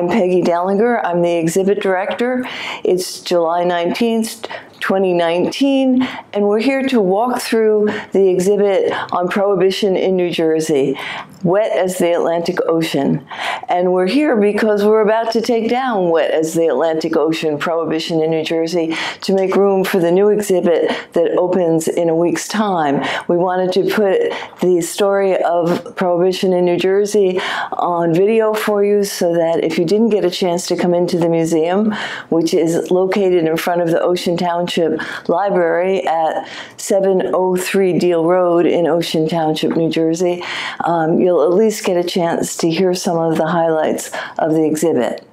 I'm Peggy Dellinger. I'm the exhibit director. It's July 19th, 2019, and we're here to walk through the exhibit on prohibition in New Jersey, Wet as the Atlantic Ocean. And we're here because we're about to take down Wet as the Atlantic Ocean, Prohibition in New Jersey, to make room for the new exhibit that opens in a week's time. We wanted to put the story of Prohibition in New Jersey on video for you so that if you didn't get a chance to come into the museum, which is located in front of the Ocean Township Library at 703 Deal Road in Ocean Township, New Jersey, um, you'll at least get a chance to hear some of the highlights of the exhibit.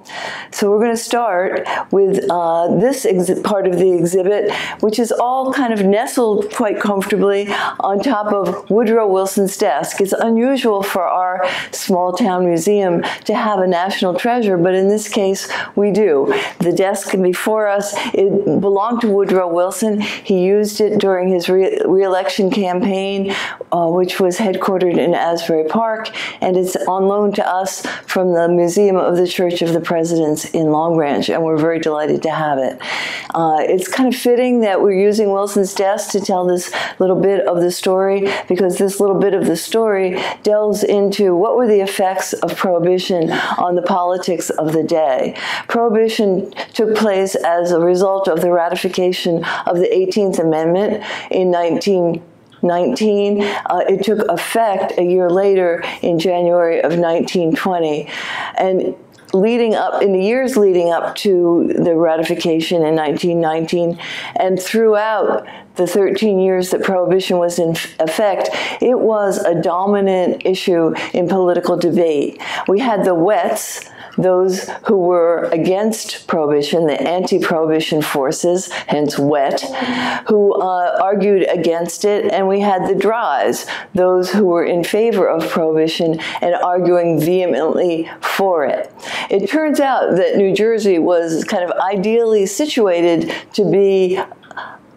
So we're going to start with uh, this part of the exhibit, which is all kind of nestled quite comfortably on top of Woodrow Wilson's desk. It's unusual for our small town museum to have a national treasure, but in this case, we do. The desk before us, it belonged to Woodrow Wilson. He used it during his re election campaign, uh, which was headquartered in Asbury Park, and it's on loan to us from the Museum of the Church of the President residence in Long Branch, and we're very delighted to have it. Uh, it's kind of fitting that we're using Wilson's desk to tell this little bit of the story because this little bit of the story delves into what were the effects of Prohibition on the politics of the day. Prohibition took place as a result of the ratification of the 18th Amendment in 19 19. Uh, it took effect a year later in January of 1920. And leading up, in the years leading up to the ratification in 1919 and throughout the 13 years that prohibition was in effect, it was a dominant issue in political debate. We had the wets, those who were against prohibition, the anti-prohibition forces, hence wet, who uh, argued against it, and we had the dries, those who were in favor of prohibition and arguing vehemently for it. It turns out that New Jersey was kind of ideally situated to be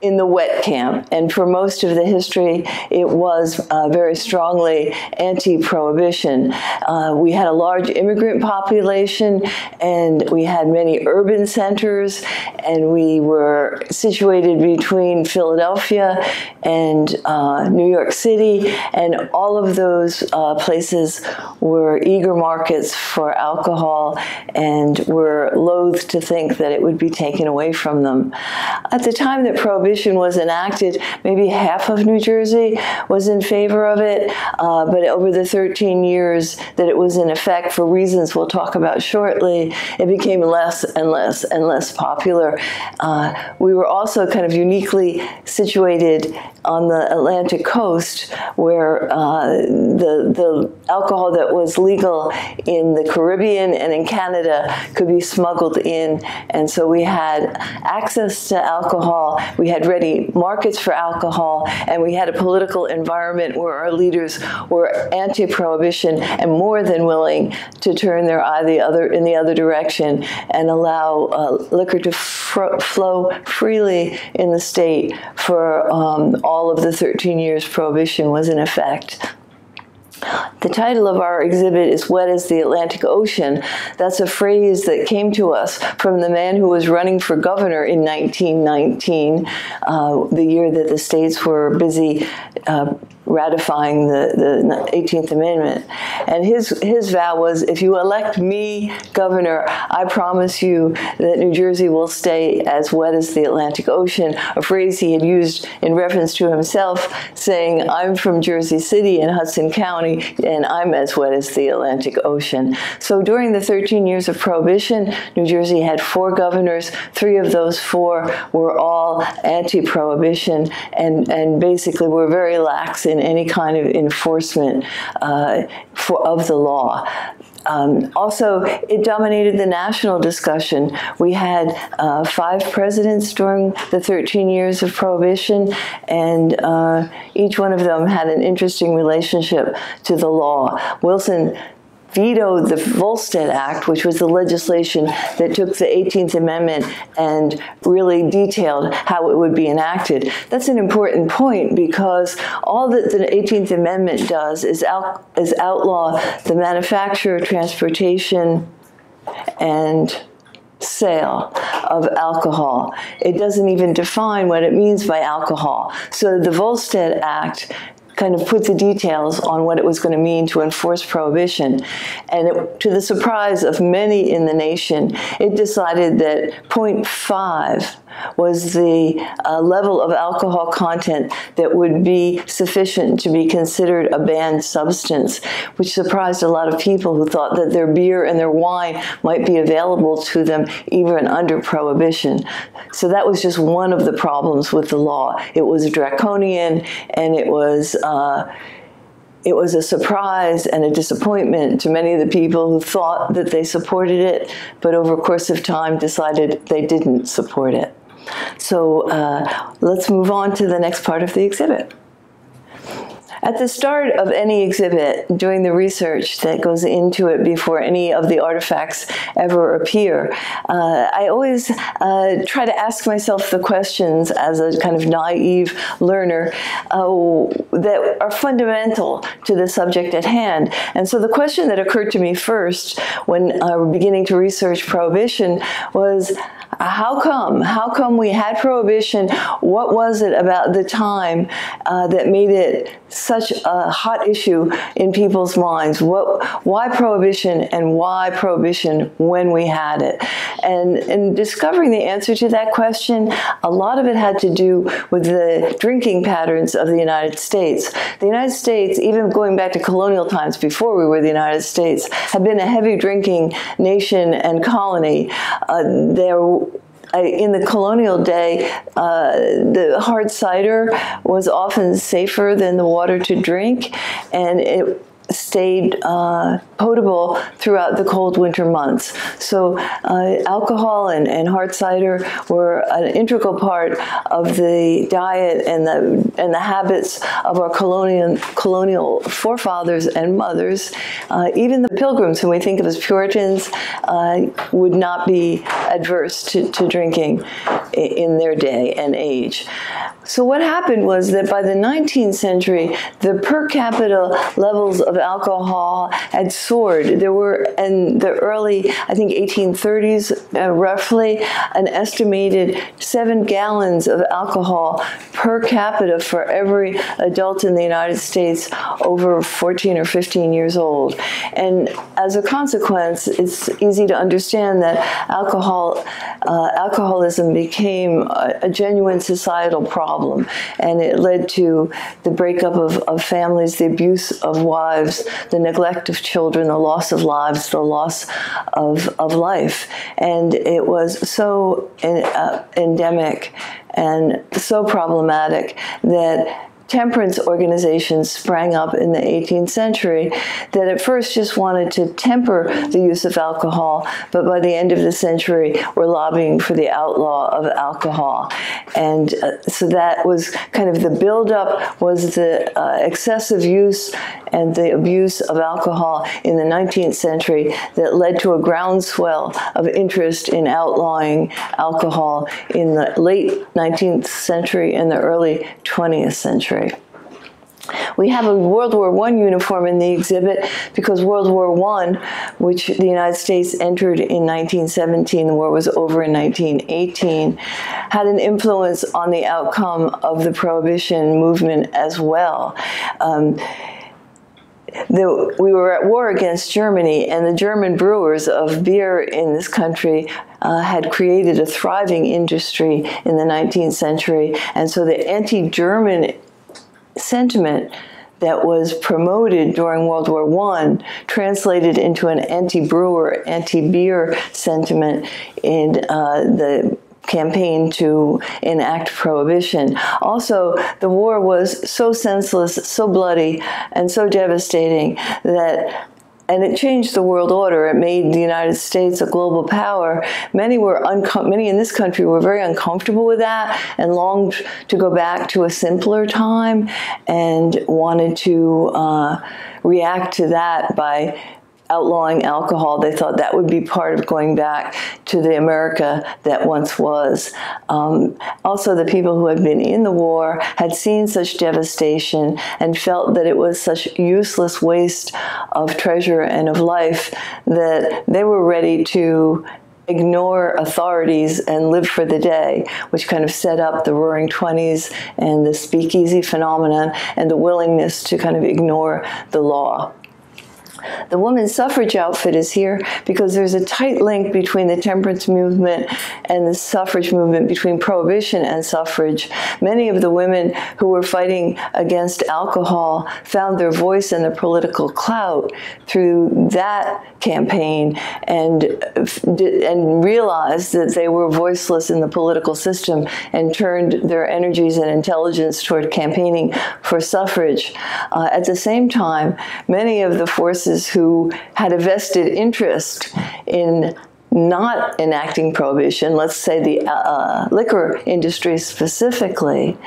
in the wet camp. And for most of the history, it was uh, very strongly anti-prohibition. Uh, we had a large immigrant population, and we had many urban centers, and we were situated between Philadelphia and uh, New York City, and all of those uh, places were eager markets for alcohol and were loath to think that it would be taken away from them. At the time that prohibition prohibition was enacted, maybe half of New Jersey was in favor of it, uh, but over the 13 years that it was in effect, for reasons we'll talk about shortly, it became less and less and less popular. Uh, we were also kind of uniquely situated on the Atlantic coast where uh, the, the alcohol that was legal in the Caribbean and in Canada could be smuggled in. And so we had access to alcohol, we had ready markets for alcohol, and we had a political environment where our leaders were anti-prohibition and more than willing to turn their eye the other in the other direction and allow uh, liquor to flow freely in the state for um, all of the 13 years prohibition was in effect. The title of our exhibit is Wet as the Atlantic Ocean. That's a phrase that came to us from the man who was running for governor in 1919, uh, the year that the states were busy uh, ratifying the, the 18th Amendment. And his, his vow was, if you elect me governor, I promise you that New Jersey will stay as wet as the Atlantic Ocean, a phrase he had used in reference to himself, saying, I'm from Jersey City in Hudson County, and I'm as wet as the Atlantic Ocean. So during the 13 years of Prohibition, New Jersey had four governors. Three of those four were all anti-prohibition and, and basically were very lax in any kind of enforcement uh, for, of the law. Um, also, it dominated the national discussion. We had uh, five presidents during the 13 years of Prohibition, and uh, each one of them had an interesting relationship to the law. Wilson vetoed the Volstead Act, which was the legislation that took the 18th Amendment and really detailed how it would be enacted. That's an important point because all that the 18th Amendment does is, out, is outlaw the manufacture, transportation, and sale of alcohol. It doesn't even define what it means by alcohol. So the Volstead Act kind of put the details on what it was going to mean to enforce prohibition. And it, to the surprise of many in the nation, it decided that 0.5 was the uh, level of alcohol content that would be sufficient to be considered a banned substance, which surprised a lot of people who thought that their beer and their wine might be available to them even under prohibition. So that was just one of the problems with the law. It was draconian and it was uh, it was a surprise and a disappointment to many of the people who thought that they supported it, but over course of time decided they didn't support it. So uh, let's move on to the next part of the exhibit. At the start of any exhibit, doing the research that goes into it before any of the artifacts ever appear, uh, I always uh, try to ask myself the questions as a kind of naive learner uh, that are fundamental to the subject at hand. And so the question that occurred to me first when was beginning to research prohibition was, how come? How come we had prohibition? What was it about the time uh, that made it such a hot issue in people's minds? What, why prohibition and why prohibition when we had it? And in discovering the answer to that question, a lot of it had to do with the drinking patterns of the United States. The United States, even going back to colonial times before we were the United States, had been a heavy drinking nation and colony. Uh, there in the colonial day, uh, the hard cider was often safer than the water to drink, and it stayed uh, potable throughout the cold winter months. So uh, alcohol and, and hard cider were an integral part of the diet and the and the habits of our colonial colonial forefathers and mothers. Uh, even the pilgrims, whom we think of as Puritans, uh, would not be adverse to, to drinking in their day and age. So what happened was that by the 19th century, the per capita levels of alcohol had soared. There were, in the early, I think 1830s, uh, roughly, an estimated seven gallons of alcohol per capita for every adult in the United States over 14 or 15 years old. And as a consequence, it's easy to understand that alcohol, uh, alcoholism became a, a genuine societal problem problem. And it led to the breakup of, of families, the abuse of wives, the neglect of children, the loss of lives, the loss of, of life. And it was so in, uh, endemic and so problematic that temperance organizations sprang up in the 18th century that at first just wanted to temper the use of alcohol, but by the end of the century were lobbying for the outlaw of alcohol. And uh, so that was kind of the buildup was the uh, excessive use and the abuse of alcohol in the 19th century that led to a groundswell of interest in outlawing alcohol in the late 19th century and the early 20th century. We have a World War I uniform in the exhibit because World War I, which the United States entered in 1917, the war was over in 1918, had an influence on the outcome of the Prohibition movement as well. Um, the, we were at war against Germany, and the German brewers of beer in this country uh, had created a thriving industry in the 19th century, and so the anti-German sentiment that was promoted during World War I translated into an anti-brewer, anti-beer sentiment in uh, the campaign to enact prohibition. Also, the war was so senseless, so bloody, and so devastating that and it changed the world order. It made the United States a global power. Many were many in this country were very uncomfortable with that and longed to go back to a simpler time and wanted to uh, react to that by outlawing alcohol. They thought that would be part of going back to the America that once was. Um, also, the people who had been in the war had seen such devastation and felt that it was such useless waste of treasure and of life that they were ready to ignore authorities and live for the day, which kind of set up the Roaring Twenties and the speakeasy phenomenon and the willingness to kind of ignore the law. The women's suffrage outfit is here because there's a tight link between the temperance movement and the suffrage movement, between prohibition and suffrage. Many of the women who were fighting against alcohol found their voice and their political clout through that campaign and, and realized that they were voiceless in the political system and turned their energies and intelligence toward campaigning for suffrage. Uh, at the same time, many of the forces who had a vested interest in not enacting prohibition, let's say the uh, uh, liquor industry specifically,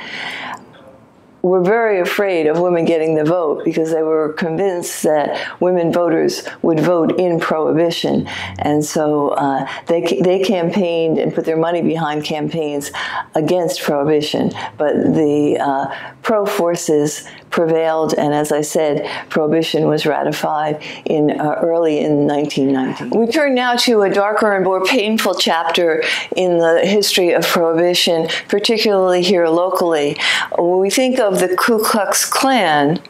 were very afraid of women getting the vote because they were convinced that women voters would vote in prohibition. And so uh, they, they campaigned and put their money behind campaigns against prohibition. But the uh, pro forces prevailed, and as I said, prohibition was ratified in uh, early in 1990. We turn now to a darker and more painful chapter in the history of prohibition, particularly here locally. When we think of the Ku Klux Klan,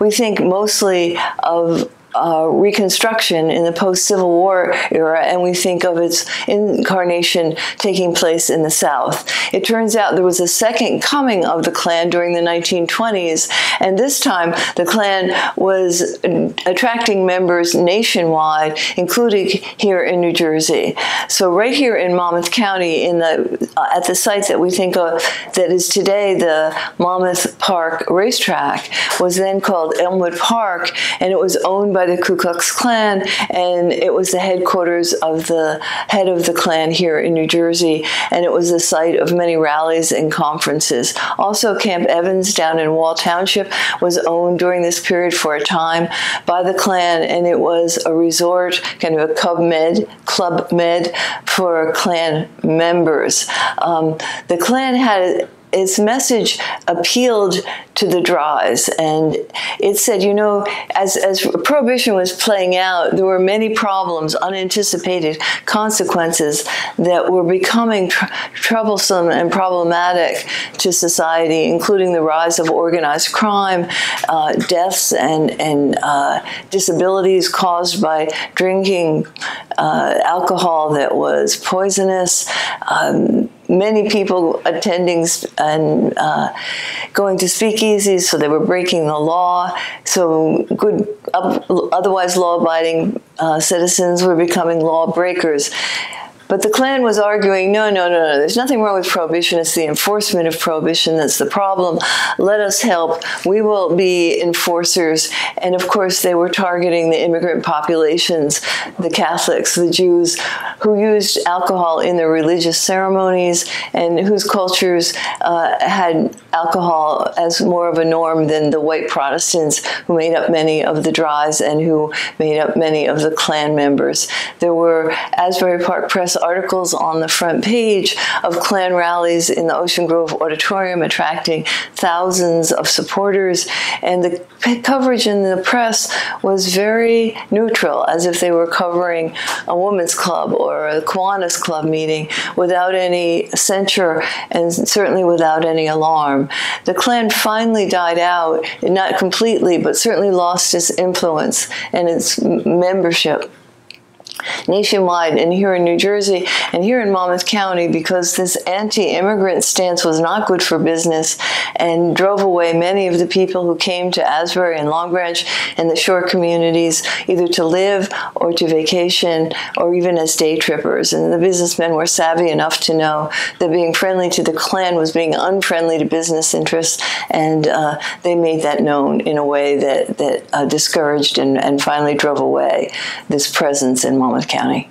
we think mostly of uh, reconstruction in the post Civil War era, and we think of its incarnation taking place in the South. It turns out there was a second coming of the Klan during the 1920s, and this time the Klan was attracting members nationwide, including here in New Jersey. So right here in Monmouth County, in the uh, at the site that we think of that is today the Monmouth Park racetrack, was then called Elkwood Park, and it was owned by the Ku Klux Klan, and it was the headquarters of the head of the Klan here in New Jersey, and it was the site of many rallies and conferences. Also, Camp Evans down in Wall Township was owned during this period for a time by the Klan, and it was a resort, kind of a Club Med, Club Med for Klan members. Um, the Klan had its message appealed to the draws. And it said you know as, as prohibition was playing out there were many problems unanticipated consequences that were becoming tr troublesome and problematic to society including the rise of organized crime uh, deaths and, and uh, disabilities caused by drinking uh, alcohol that was poisonous um, many people attending and uh, going to speakeasies, so they were breaking the law. So good, otherwise law-abiding uh, citizens were becoming lawbreakers. But the Klan was arguing, no, no, no, no, there's nothing wrong with prohibition. It's the enforcement of prohibition that's the problem. Let us help. We will be enforcers. And of course, they were targeting the immigrant populations, the Catholics, the Jews, who used alcohol in their religious ceremonies and whose cultures uh, had alcohol as more of a norm than the white Protestants who made up many of the dries and who made up many of the Klan members. There were Asbury Park Press articles on the front page of Klan rallies in the Ocean Grove Auditorium attracting thousands of supporters and the coverage in the press was very neutral as if they were covering a women's club or a Kiwanis club meeting without any censure and certainly without any alarm. The Klan finally died out, not completely, but certainly lost its influence and its membership nationwide and here in New Jersey and here in Monmouth County because this anti-immigrant stance was not good for business and drove away many of the people who came to Asbury and Long Branch and the shore communities either to live or to vacation or even as day trippers. And the businessmen were savvy enough to know that being friendly to the Klan was being unfriendly to business interests and uh, they made that known in a way that, that uh, discouraged and, and finally drove away this presence in Monmouth County.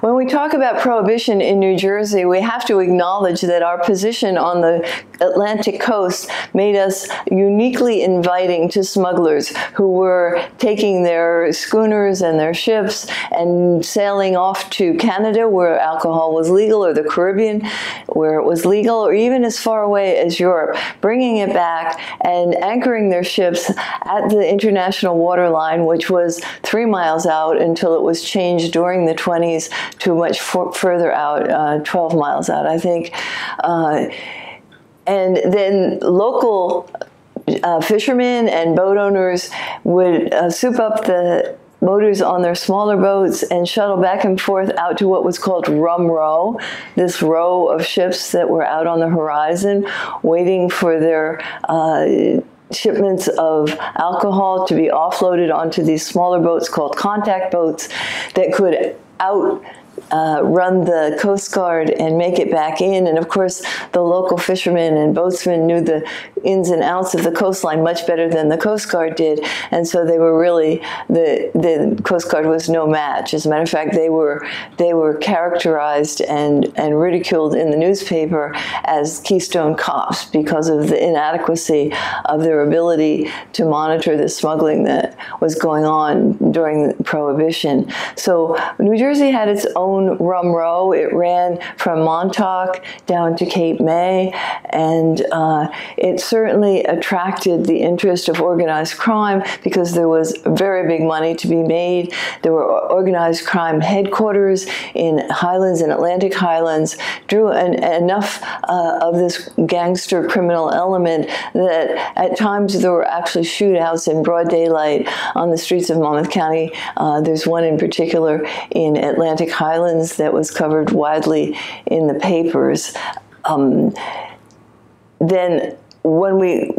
When we talk about prohibition in New Jersey, we have to acknowledge that our position on the Atlantic coast made us uniquely inviting to smugglers who were taking their schooners and their ships and sailing off to Canada where alcohol was legal or the Caribbean where it was legal or even as far away as Europe, bringing it back and anchoring their ships at the international waterline, which was three miles out until it was changed during the 20s to much further out, uh, 12 miles out, I think. Uh, and then local uh, fishermen and boat owners would uh, soup up the motors on their smaller boats and shuttle back and forth out to what was called Rum Row, this row of ships that were out on the horizon waiting for their uh, shipments of alcohol to be offloaded onto these smaller boats called contact boats that could out uh, run the Coast Guard and make it back in. And of course, the local fishermen and boatsmen knew the ins and outs of the coastline much better than the Coast Guard did. And so they were really, the, the Coast Guard was no match. As a matter of fact, they were, they were characterized and, and ridiculed in the newspaper as Keystone cops because of the inadequacy of their ability to monitor the smuggling that was going on during Prohibition. So New Jersey had its own own rum row. It ran from Montauk down to Cape May, and uh, it certainly attracted the interest of organized crime because there was very big money to be made. There were organized crime headquarters in Highlands and Atlantic Highlands, drew an, enough uh, of this gangster criminal element that at times there were actually shootouts in broad daylight on the streets of Monmouth County. Uh, there's one in particular in Atlantic Highlands Islands that was covered widely in the papers. Um, then when we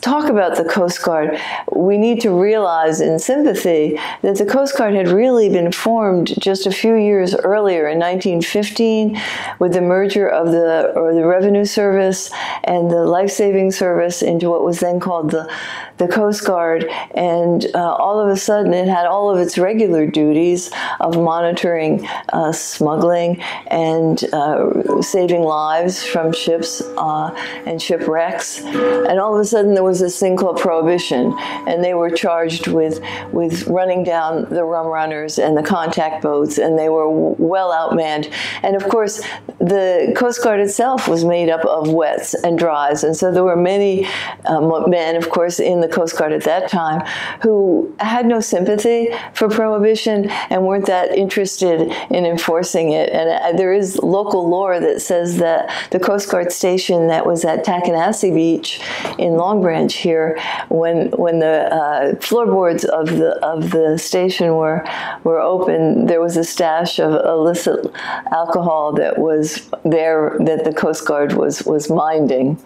talk about the Coast Guard, we need to realize in sympathy that the Coast Guard had really been formed just a few years earlier in 1915 with the merger of the or the Revenue Service and the Life Saving Service into what was then called the the Coast Guard, and uh, all of a sudden it had all of its regular duties of monitoring uh, smuggling and uh, saving lives from ships uh, and shipwrecks. And all of a sudden there was this thing called prohibition, and they were charged with with running down the rum runners and the contact boats, and they were well outmanned. And of course, the Coast Guard itself was made up of wets and dries, and so there were many um, men, of course, in the Coast Guard at that time who had no sympathy for prohibition and weren't that interested in enforcing it. And uh, there is local lore that says that the Coast Guard station that was at Takanassee Beach in Long Branch here, when when the uh, floorboards of the of the station were were open, there was a stash of illicit alcohol that was there that the Coast Guard was was minding.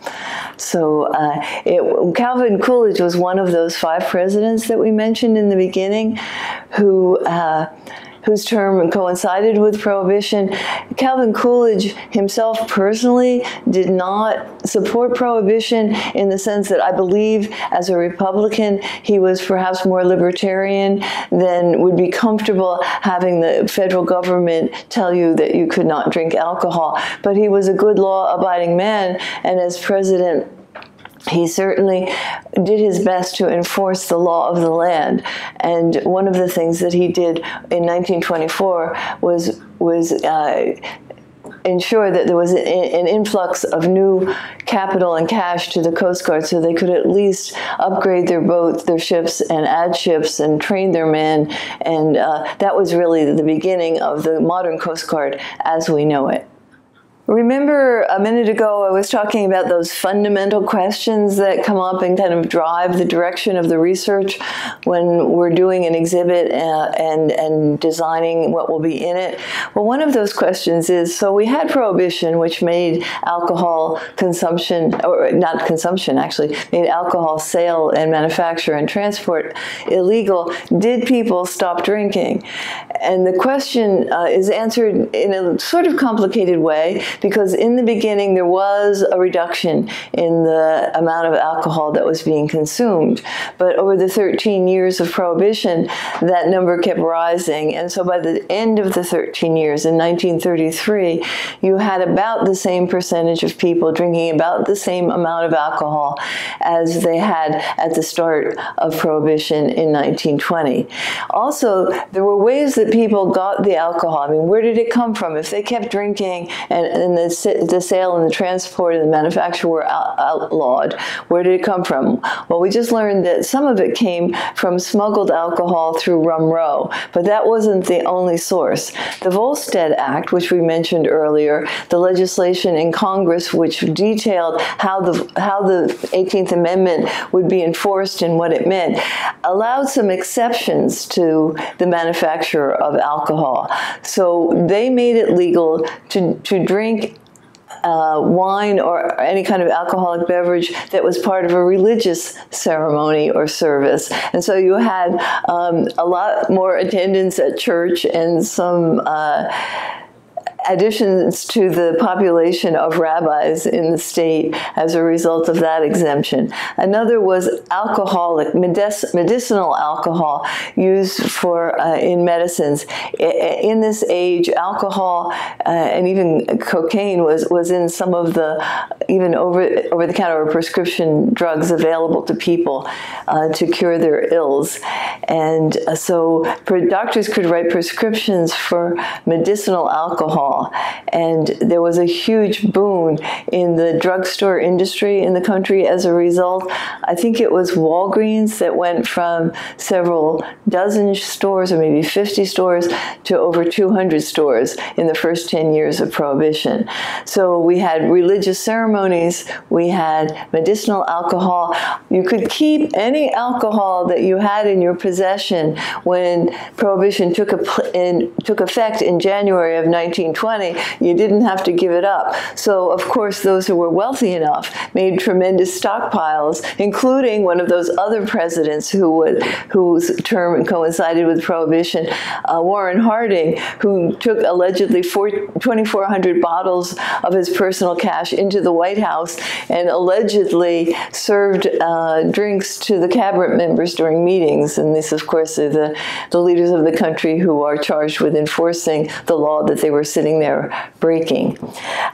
So uh, it, Calvin Coolidge was one of those five presidents that we mentioned in the beginning who uh, whose term coincided with prohibition. Calvin Coolidge himself personally did not support prohibition in the sense that I believe as a Republican he was perhaps more libertarian than would be comfortable having the federal government tell you that you could not drink alcohol. But he was a good law abiding man and as president he certainly did his best to enforce the law of the land. And one of the things that he did in 1924 was was uh, ensure that there was an, influx of new capital and cash to the Coast Guard so they could at least upgrade their boats, their ships, and add ships and train their men. And uh, that was really the beginning of the modern Coast Guard as we know it. Remember a minute ago I was talking about those fundamental questions that come up and kind of drive the direction of the research when we're doing an exhibit uh, and, and designing what will be in it? Well, one of those questions is, so we had prohibition, which made alcohol consumption, or not consumption actually, made alcohol sale and manufacture and transport illegal. Did people stop drinking? And the question uh, is answered in a sort of complicated way because in the beginning there was a reduction in the amount of alcohol that was being consumed. But over the 13 years of prohibition, that number kept rising. And so by the end of the 13 years, in 1933, you had about the same percentage of people drinking about the same amount of alcohol as they had at the start of prohibition in 1920. Also, there were ways that people got the alcohol. I mean, where did it come from? If they kept drinking and, and the, the sale and the transport and the manufacture were out, outlawed, where did it come from? Well, we just learned that some of it came from smuggled alcohol through Rum Row, but that wasn't the only source. The Volstead Act, which we mentioned earlier, the legislation in Congress which detailed how the how the 18th Amendment would be enforced and what it meant, allowed some exceptions to the manufacture of alcohol. So they made it legal to, to drink uh, wine or any kind of alcoholic beverage that was part of a religious ceremony or service. And so you had um, a lot more attendance at church and some. Uh, additions to the population of rabbis in the state as a result of that exemption. Another was alcoholic, medicinal alcohol used for uh, in medicines. In this age, alcohol uh, and even cocaine was, was in some of the even over over the counter or prescription drugs available to people uh, to cure their ills. And uh, so doctors could write prescriptions for medicinal alcohol and there was a huge boon in the drugstore industry in the country as a result. I think it was Walgreens that went from several dozen stores or maybe 50 stores to over 200 stores in the first 10 years of Prohibition. So we had religious ceremonies, we had medicinal alcohol. You could keep any alcohol that you had in your possession when Prohibition took, a, in, took effect in January of 1920 you didn't have to give it up. So, of course, those who were wealthy enough made tremendous stockpiles, including one of those other presidents who would, whose term coincided with Prohibition, uh, Warren Harding, who took allegedly 2,400 bottles of his personal cache into the White House and allegedly served uh, drinks to the cabinet members during meetings. And this, of course, are the, the leaders of the country who are charged with enforcing the law that they were sitting they're breaking.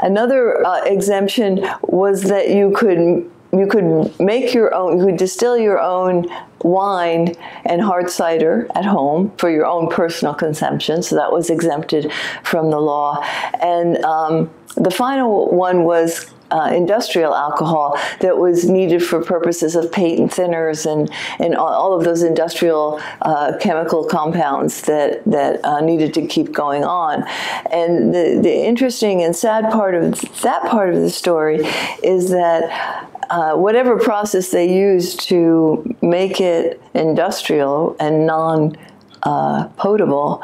Another uh, exemption was that you could you could make your own, you could distill your own wine and hard cider at home for your own personal consumption. So that was exempted from the law. And um, the final one was uh, industrial alcohol that was needed for purposes of paint thinners and, and all of those industrial uh, chemical compounds that, that uh, needed to keep going on. And the, the interesting and sad part of that part of the story is that uh, whatever process they used to make it industrial and non uh, potable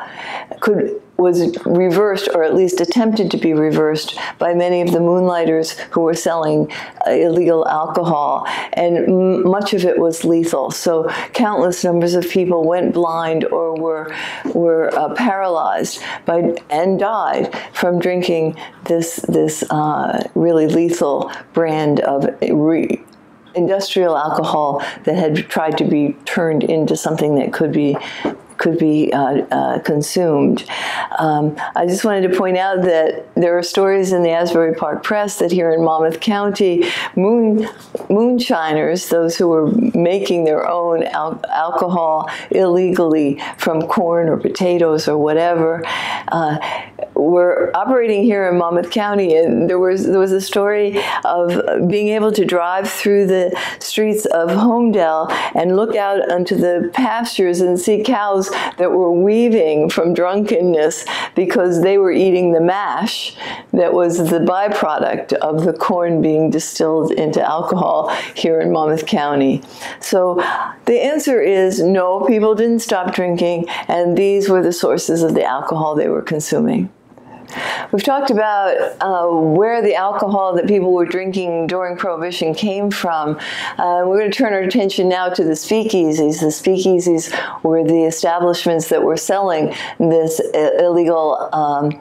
could was reversed, or at least attempted to be reversed, by many of the moonlighters who were selling uh, illegal alcohol, and much of it was lethal. So countless numbers of people went blind or were were uh, paralyzed by and died from drinking this this uh, really lethal brand of re, industrial alcohol that had tried to be turned into something that could be could be uh, uh, consumed. Um, I just wanted to point out that there are stories in the Asbury Park Press that here in Monmouth County, moon, moonshiners, those who were making their own al alcohol illegally from corn or potatoes or whatever, uh, were operating here in Monmouth County, and there was there was a story of being able to drive through the streets of Holmdel and look out onto the pastures and see cows that were weaving from drunkenness because they were eating the mash that was the byproduct of the corn being distilled into alcohol here in Monmouth County. So the answer is no, people didn't stop drinking, and these were the sources of the alcohol they were consuming. We've talked about uh, where the alcohol that people were drinking during Prohibition came from. Uh, we're going to turn our attention now to the speakeasies. The speakeasies were the establishments that were selling this illegal um,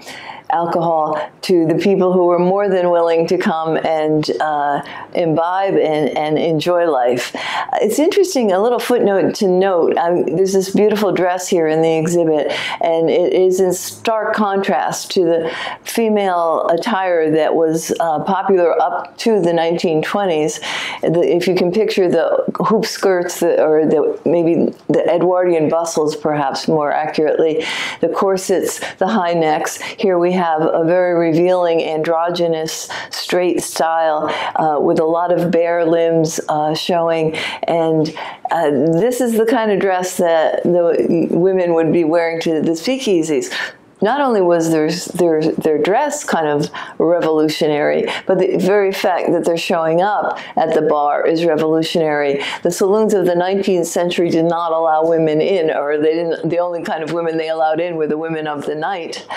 alcohol to the people who were more than willing to come and uh, imbibe and, and enjoy life. It's interesting, a little footnote to note, um, there's this beautiful dress here in the exhibit, and it is in stark contrast to the female attire that was uh, popular up to the 1920s. The, if you can picture the hoop skirts, the, or the, maybe the Edwardian bustles, perhaps more accurately, the corsets, the high necks, here we have a very revealing androgynous straight style uh, with a lot of bare limbs uh, showing. And uh, this is the kind of dress that the women would be wearing to the speakeasies not only was their, their, their dress kind of revolutionary, but the very fact that they're showing up at the bar is revolutionary. The saloons of the 19th century did not allow women in, or they didn't, the only kind of women they allowed in were the women of the night.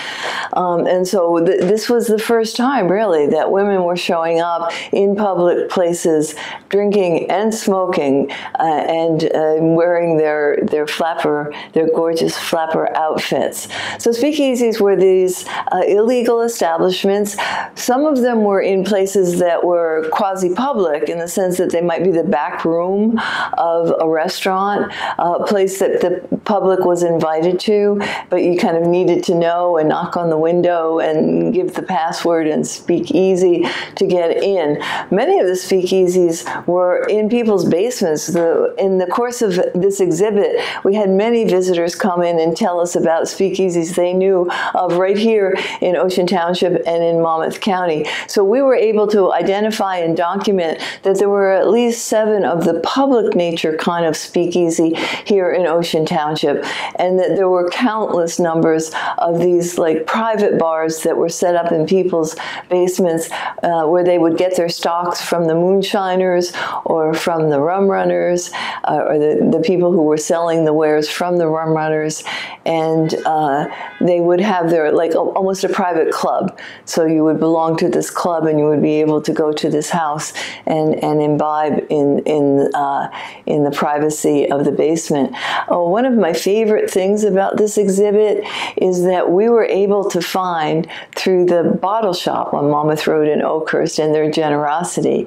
Um, and so th this was the first time, really, that women were showing up in public places, drinking and smoking, uh, and uh, wearing their, their flapper, their gorgeous flapper outfits. So speaking speakeasies were these uh, illegal establishments. Some of them were in places that were quasi-public in the sense that they might be the back room of a restaurant, a place that the public was invited to, but you kind of needed to know and knock on the window and give the password and speak easy to get in. Many of the speakeasies were in people's basements. The, in the course of this exhibit, we had many visitors come in and tell us about speakeasies they knew of right here in Ocean Township and in Monmouth County. So we were able to identify and document that there were at least seven of the public nature kind of speakeasy here in Ocean Township, and that there were countless numbers of these like private bars that were set up in people's basements uh, where they would get their stocks from the moonshiners or from the rum runners uh, or the, the people who were selling the wares from the rum runners and uh, they would have their like almost a private club. So you would belong to this club, and you would be able to go to this house and and imbibe in in uh, in the privacy of the basement. Oh, one of my favorite things about this exhibit is that we were able to find through the bottle shop on Monmouth Road in Oakhurst and their generosity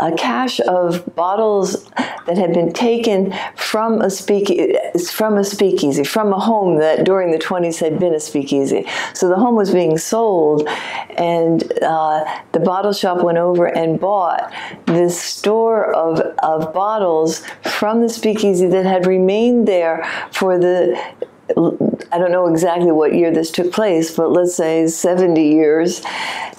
a cache of bottles that had been taken from a speak from a speakeasy from a home that during the 20s had been a speakeasy. So the home was being sold, and uh, the bottle shop went over and bought this store of, of bottles from the speakeasy that had remained there for the I don't know exactly what year this took place, but let's say 70 years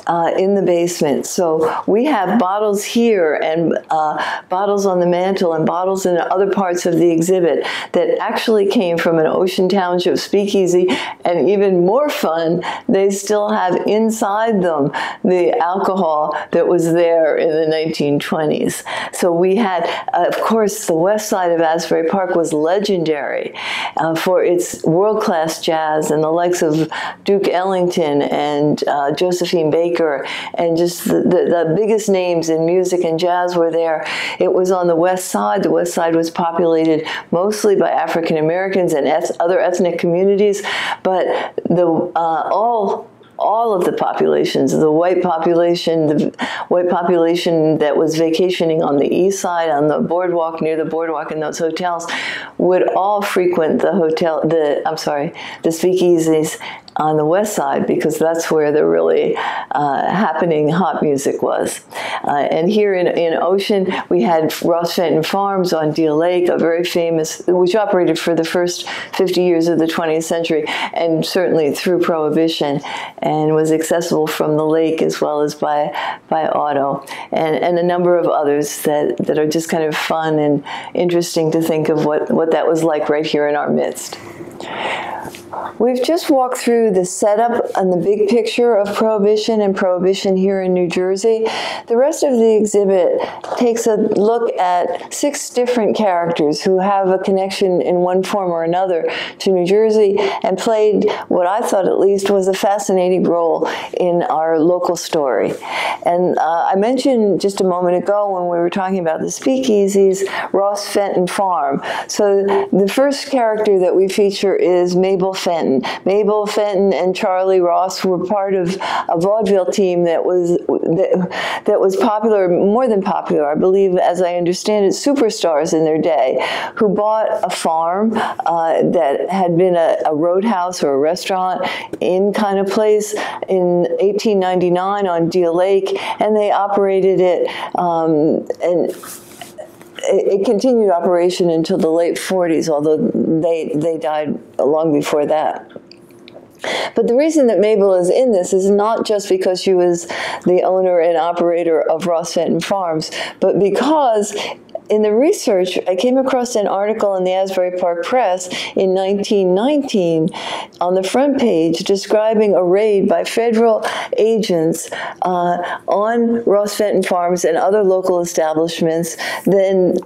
uh, in the basement. So we have bottles here and uh, bottles on the mantle and bottles in other parts of the exhibit that actually came from an Ocean Township speakeasy. And even more fun, they still have inside them the alcohol that was there in the 1920s. So we had, uh, of course, the west side of Asbury Park was legendary uh, for its world-class jazz and the likes of Duke Ellington and uh, Josephine Baker and just the, the, the, biggest names in music and jazz were there. It was on the west side. The west side was populated mostly by African Americans and eth other ethnic communities, but the uh, all all of the populations, the white population, the white population that was vacationing on the east side, on the boardwalk, near the boardwalk in those hotels, would all frequent the hotel, the, I'm sorry, the speakeasies on the west side because that's where the really uh, happening hot music was. Uh, and here in, in Ocean, we had Ross Fenton Farms on Deal Lake, a very famous, which operated for the first 50 years of the 20th century and certainly through Prohibition and was accessible from the lake as well as by, by auto and, and a number of others that, that are just kind of fun and interesting to think of what, what that was like right here in our midst. We've just walked through the setup and the big picture of Prohibition and Prohibition here in New Jersey. The rest of the exhibit takes a look at six different characters who have a connection in one form or another to New Jersey and played what I thought at least was a fascinating role in our local story. And uh, I mentioned just a moment ago when we were talking about the speakeasies, Ross Fenton Farm. So the first character that we feature is Mabel Fenton. Mabel Fenton and Charlie Ross were part of a vaudeville team that was that, that was popular, more than popular, I believe, as I understand it, superstars in their day, who bought a farm uh, that had been a, a roadhouse or a restaurant in kind of place in 1899 on Deal Lake, and they operated it um, and it, continued operation until the late 40s, although they, they died long before that. But the reason that Mabel is in this is not just because she was the owner and operator of Ross Fenton Farms, but because in the research, I came across an article in the Asbury Park Press in 1919 on the front page describing a raid by federal agents uh, on Ross Fenton Farms and other local establishments. Then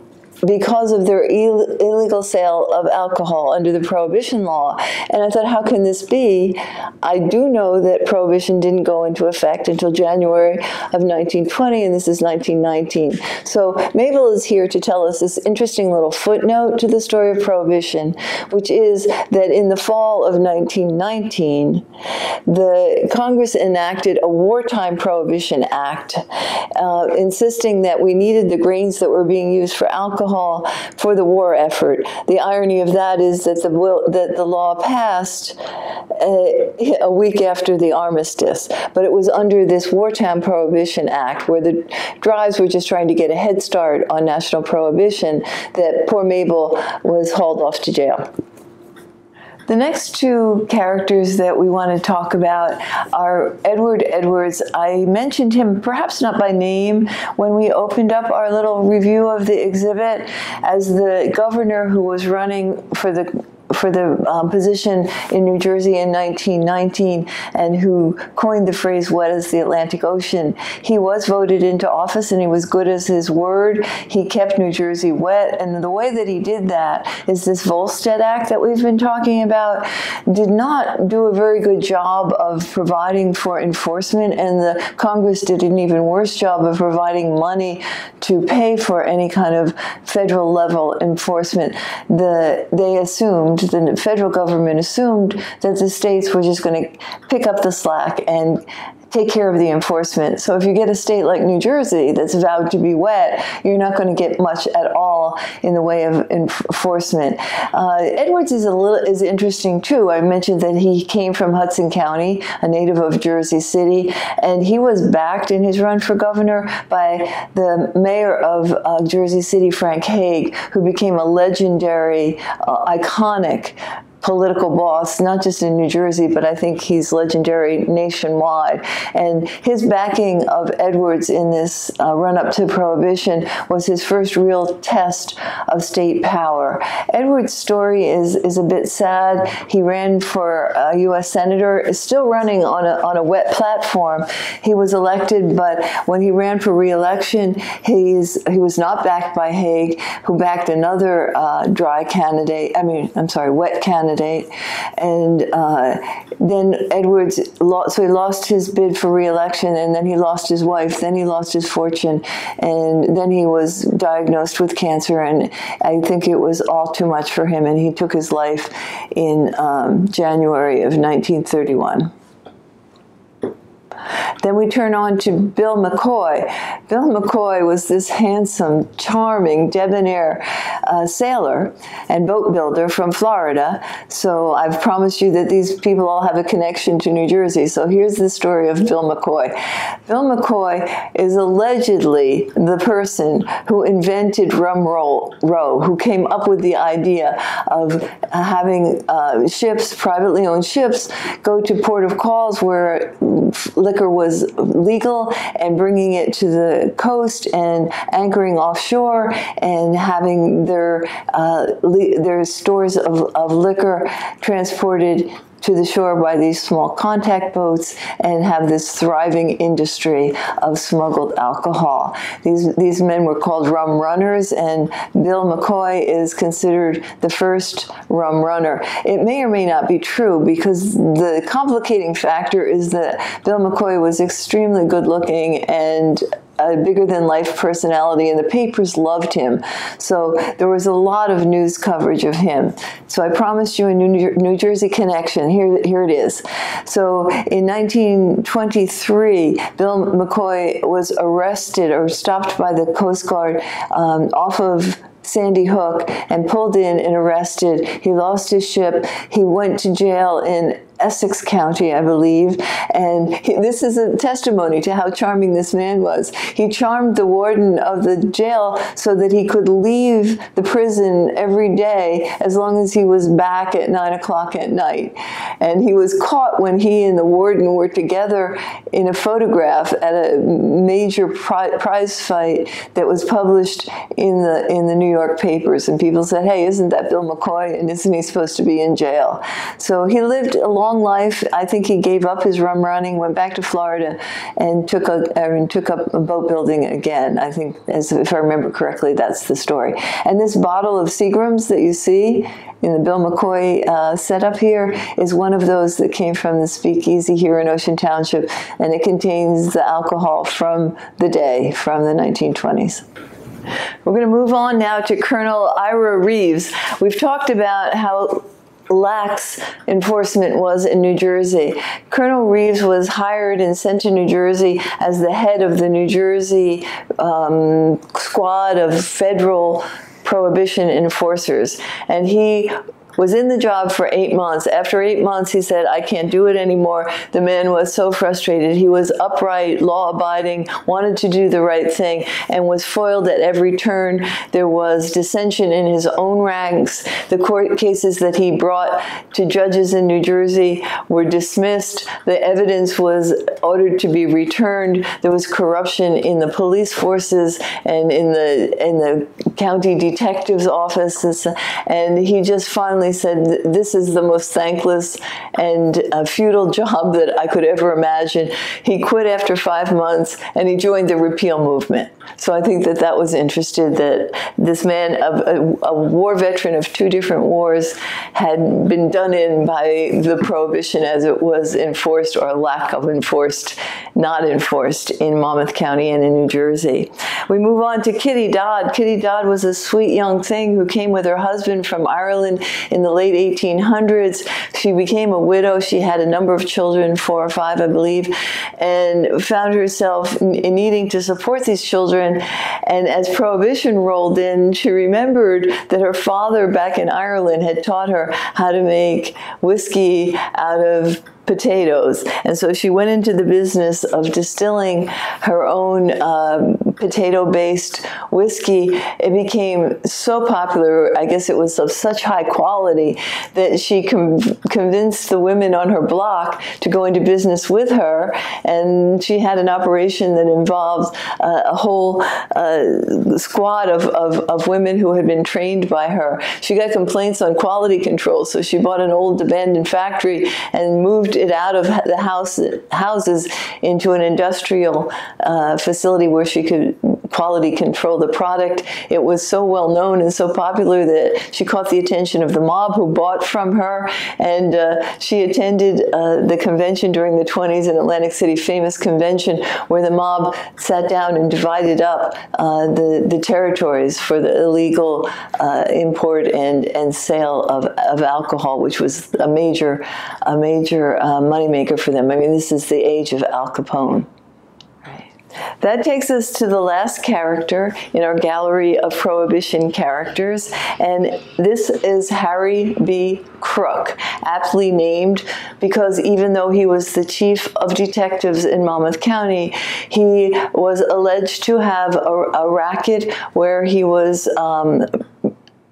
because of their Ill illegal sale of alcohol under the prohibition law. And I thought, how can this be? I do know that prohibition didn't go into effect until January of 1920, and this is 1919. So Mabel is here to tell us this interesting little footnote to the story of prohibition, which is that in the fall of 1919, the Congress enacted a Wartime Prohibition Act, uh, insisting that we needed the grains that were being used for alcohol alcohol for the war effort. The irony of that is that the will, that the law passed uh, a week after the armistice, but it was under this Wartime Prohibition Act, where the dries were just trying to get a head start on national prohibition, that poor Mabel was hauled off to jail. The next two characters that we want to talk about are Edward Edwards. I mentioned him perhaps not by name when we opened up our little review of the exhibit as the governor who was running for the for the um, position in New Jersey in 1919 and who coined the phrase wet as the Atlantic Ocean. He was voted into office and he was good as his word. He kept New Jersey wet and the way that he did that is this Volstead Act that we've been talking about did not do a very good job of providing for enforcement and the Congress did an even worse job of providing money to pay for any kind of federal level enforcement. The, they assumed the federal government assumed that the states were just going to pick up the slack and take care of the enforcement. So if you get a state like New Jersey that's vowed to be wet, you're not going to get much at all in the way of enforcement. Uh, Edwards is a little is interesting too. I mentioned that he came from Hudson County, a native of Jersey City, and he was backed in his run for governor by the mayor of uh, Jersey City, Frank Hague, who became a legendary, uh, iconic political boss, not just in New Jersey, but I think he's legendary nationwide. And his backing of Edwards in this uh, run up to Prohibition was his first real test of state power. Edwards' story is, is a bit sad. He ran for a U.S. Senator, is still running on a, on a wet platform. He was elected, but when he ran for reelection, he's, he was not backed by Hague, who backed another uh, dry candidate, I mean, I'm sorry, wet candidate candidate, and uh, then Edwards lost, so he lost his bid for reelection, and then he lost his wife, then he lost his fortune, and then he was diagnosed with cancer, and I think it was all too much for him, and he took his life in um, January of 1931. Then we turn on to Bill McCoy. Bill McCoy was this handsome, charming, debonair uh, sailor and boat builder from Florida. So I've promised you that these people all have a connection to New Jersey. So here's the story of Bill McCoy. Bill McCoy is allegedly the person who invented rum roll, row, who came up with the idea of having uh, ships, privately owned ships, go to port of calls where liquor was legal and bringing it to the coast and anchoring offshore and having their uh, their stores of, of liquor transported to the shore by these small contact boats and have this thriving industry of smuggled alcohol. These, these men were called rum runners, and Bill McCoy is considered the first rum runner. It may or may not be true because the complicating factor is that Bill McCoy was extremely good looking and a bigger than life personality, and the papers loved him. So there was a lot of news coverage of him. So I promised you a New, New Jersey connection. Here, here it is. So in 1923, Bill McCoy was arrested or stopped by the Coast Guard um, off of Sandy Hook and pulled in and arrested. He lost his ship. He went to jail in Essex County, I believe. And he, this is a testimony to how charming this man was. He charmed the warden of the jail so that he could leave the prison every day as long as he was back at nine o'clock at night. And he was caught when he and the warden were together in a photograph at a major pri prize fight that was published in the in the New York papers. And people said, "Hey, isn't that Bill McCoy? And isn't he supposed to be in jail?" So he lived a long life. I think he gave up his rum running, went back to Florida, and took a and took up boat building again. I think, as if I remember correctly, that's the story. And this bottle of Seagram's that you see in the Bill McCoy uh, setup here is one of those that came from the speakeasy here in Ocean Township, and it contains the alcohol from the day, from the 1920s. We're going to move on now to Colonel Ira Reeves. We've talked about how lax enforcement was in New Jersey. Colonel Reeves was hired and sent to New Jersey as the head of the New Jersey um, squad of federal prohibition enforcers. And he was in the job for eight months. After eight months, he said, I can't do it anymore. The man was so frustrated. He was upright, law abiding, wanted to do the right thing, and was foiled at every turn. There was dissension in his own ranks. The court cases that he brought to judges in New Jersey were dismissed. The evidence was ordered to be returned. There was corruption in the police forces and in the, in the county detective's offices. And he just finally finally said, This is the most thankless and uh, futile job that I could ever imagine. He quit after five months and he joined the repeal movement. So I think that that was interested that this man, a, a war veteran of two different wars, had been done in by the prohibition as it was enforced or lack of enforced, not enforced in Monmouth County and in New Jersey. We move on to Kitty Dodd. Kitty Dodd was a sweet young thing who came with her husband from Ireland in the late 1800s. She became a widow. She had a number of children, four or five, I believe, and found herself needing to support these children. And as Prohibition rolled in, she remembered that her father back in Ireland had taught her how to make whiskey out of potatoes. And so she went into the business of distilling her own um, potato based whiskey. It became so popular, I guess it was of such high quality, that she com convinced the women on her block to go into business with her. And she had an operation that involved uh, a whole uh, squad of, of, of women who had been trained by her. She got complaints on quality control, so she bought an old abandoned factory and moved it out of the house houses into an industrial uh, facility where she could quality control the product. It was so well known and so popular that she caught the attention of the mob who bought from her, and uh, she attended uh, the convention during the 20s in Atlantic City, famous convention where the mob sat down and divided up uh, the the territories for the illegal uh, import and and sale of, of alcohol, which was a major a major uh, moneymaker for them. I mean, this is the age of Al Capone. That takes us to the last character in our gallery of Prohibition characters, and this is Harry B. Crook, aptly named because even though he was the chief of detectives in Monmouth County, he was alleged to have a, a racket where he was um,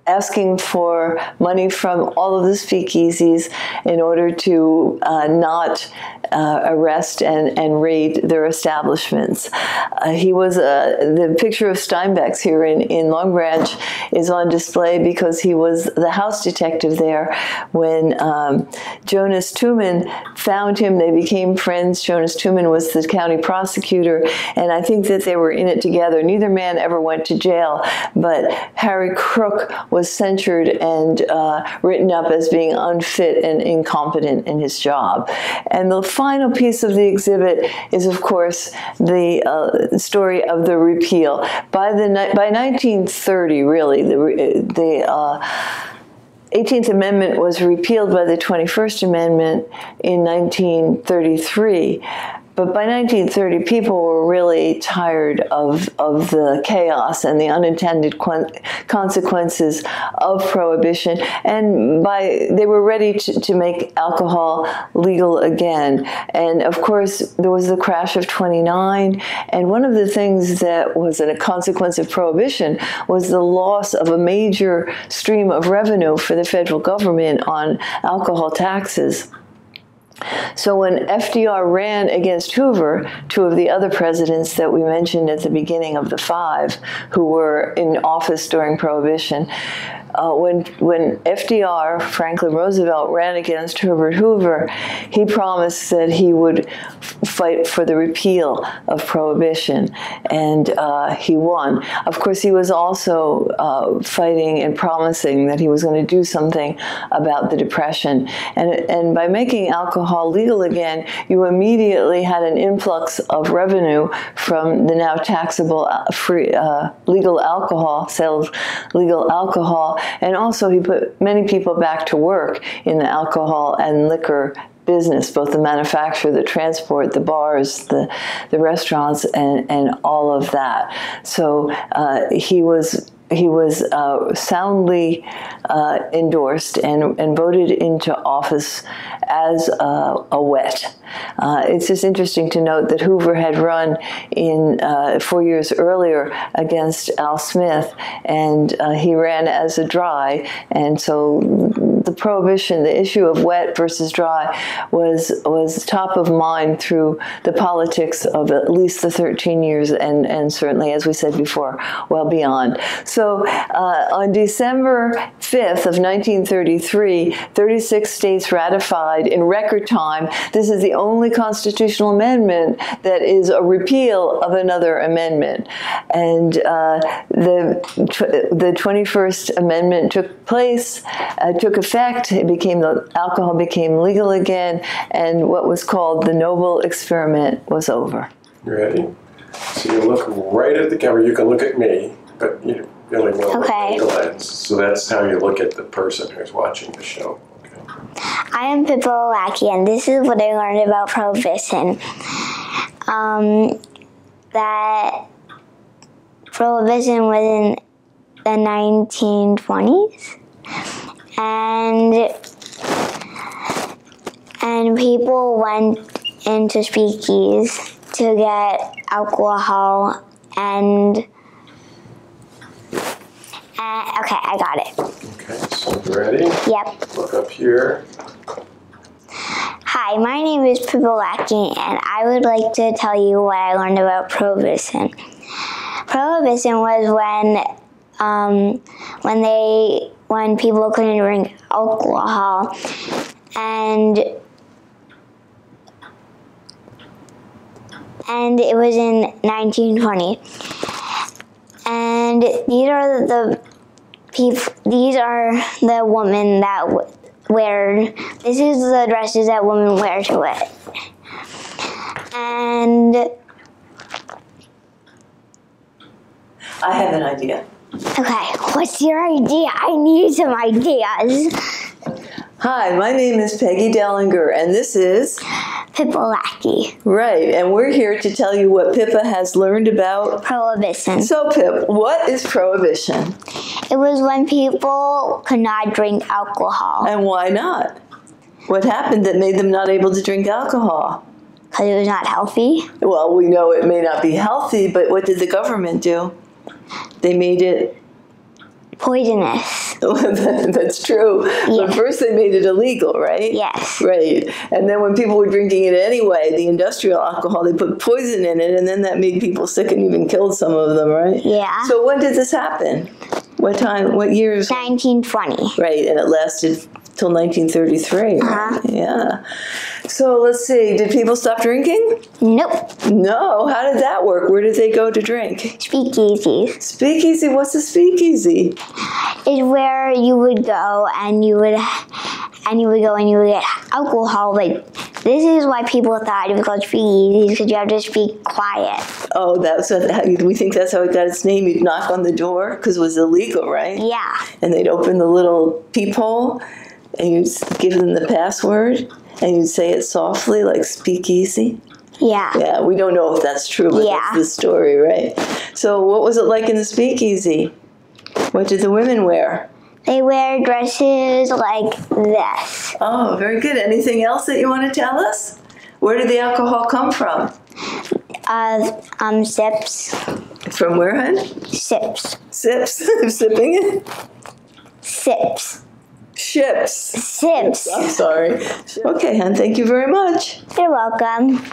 asking for money from all of the speakeasies in order to uh, not uh, arrest and, and raid their establishments. Uh, he was uh, the picture of Steinbeck's here in, in Long Branch is on display because he was the house detective there when um, Jonas Tuman found him. They became friends. Jonas Tuman was the county prosecutor, and I think that they were in it together. Neither man ever went to jail, but Harry Crook was censured and uh, written up as being unfit and incompetent in his job. And the final piece of the exhibit is, of course, the uh, story of the repeal. By the by 1930, really, the the uh, 18th Amendment was repealed by the 21st Amendment in 1933. But by 1930, people were really tired of, of the chaos and the unintended consequences of prohibition, and by they were ready to, to make alcohol legal again. And of course, there was the crash of 29, and one of the things that was a consequence of prohibition was the loss of a major stream of revenue for the federal government on alcohol taxes. So when FDR ran against Hoover, two of the other presidents that we mentioned at the beginning of the five who were in office during Prohibition, uh, when when FDR, Franklin Roosevelt, ran against Herbert Hoover, he promised that he would fight for the repeal of prohibition, and uh, he won. Of course, he was also uh, fighting and promising that he was going to do something about the depression, and and by making alcohol legal again, you immediately had an influx of revenue from the now taxable uh, free uh, legal alcohol sales, legal alcohol and also, he put many people back to work in the alcohol and liquor business, both the manufacture, the transport, the bars, the, the restaurants, and, and all of that. So uh, he was he was uh, soundly uh, endorsed and, and voted into office as a, a wet. Uh, it's just interesting to note that Hoover had run in uh, four years earlier against Al Smith, and uh, he ran as a dry, and so the prohibition, the issue of wet versus dry, was was top of mind through the politics of at least the 13 years, and and certainly, as we said before, well beyond. So uh, on December 5th of 1933, 36 states ratified in record time. This is the only constitutional amendment that is a repeal of another amendment, and uh, the the 21st Amendment took place, uh, took effect effect, it became the alcohol became legal again, and what was called the Noble experiment was over. You ready? So you look right at the camera. You can look at me, but you really want to okay. look at the lens. So that's how you look at the person who's watching the show. I am Pippa Lackey, and this is what I learned about prohibition. Um, that prohibition was in the 1920s and and people went into speakeasies to get alcohol and uh, okay, I got it. Okay, so you ready? Yep. Look up here. Hi, my name is Lackey, and I would like to tell you what I learned about prohibition. Prohibition was when um, when they when people couldn't drink alcohol. And and it was in 1920. And these are the people, these are the women that wear, this is the dresses that women wear to it. And I have an idea. Okay, what's your idea? I need some ideas. Hi, my name is Peggy Dellinger, and this is Pippa Lackey. Right, and we're here to tell you what Pippa has learned about prohibition. So, Pip, what is prohibition? It was when people could not drink alcohol. And why not? What happened that made them not able to drink alcohol? Because it was not healthy. Well, we know it may not be healthy, but what did the government do? They made it poisonous. That's true. Yeah. But first they made it illegal, right? Yes. Right. And then when people were drinking it anyway, the industrial alcohol, they put poison in it, and then that made people sick and even killed some of them, right? Yeah. So when did this happen? What time? What years? 1920. Right, and it lasted till 1933. Uh-huh. Yeah. So let's see. Did people stop drinking? Nope. No. How did that work? Where did they go to drink? Speakeasies Speakeasy. What's a speakeasy? is where you would go and you would and you would go and you would get alcohol. Like this is why people thought it was called speakeasies because you have to speak quiet. Oh, that's how we think that's how it got its name. You'd knock on the door because it was illegal, right? Yeah. And they'd open the little peephole, and you'd give them the password, and you'd say it softly, like "speakeasy." Yeah. Yeah, we don't know if that's true, but Yeah. that's the story, right? So, what was it like in the speakeasy? What did the women wear? They wear dresses like this. Oh, very good. Anything else that you want to tell us? Where did the alcohol come from? Uh, um, sips, From where, hon? sips, Sips. Sipping it? sips, Ships. Ships. I'm sorry. Okay, hon. Thank you very much. You're welcome.